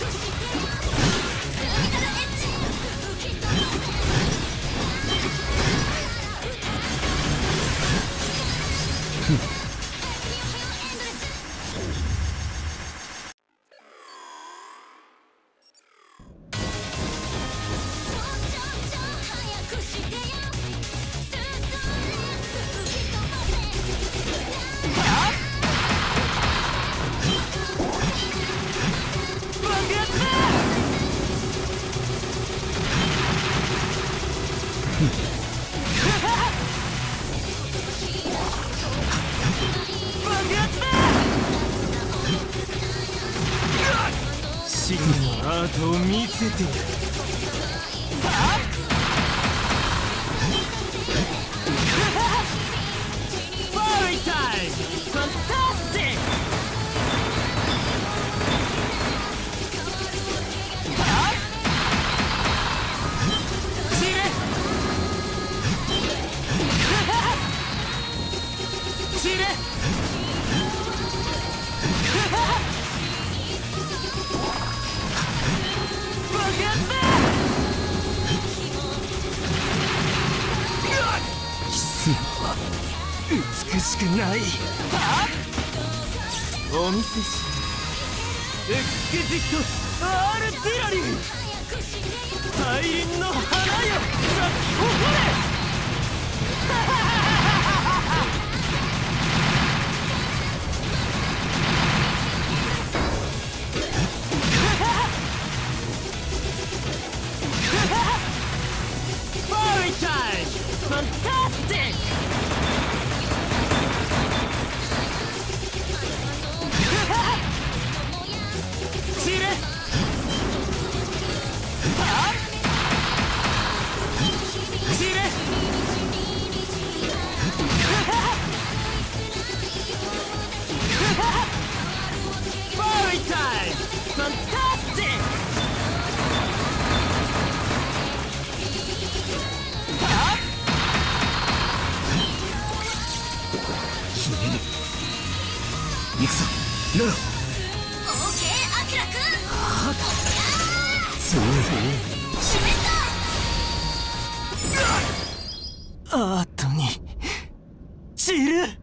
Let's go. シグマのアートを見せて。やるファーイタイムファンタスティック。知れ知れ美しくない。お見せしエクスケジット R ディラリー。大輪の花よ。咲き誇れファーイタイムファンタスティック！行くぞオーケーアキラくんあとに。散る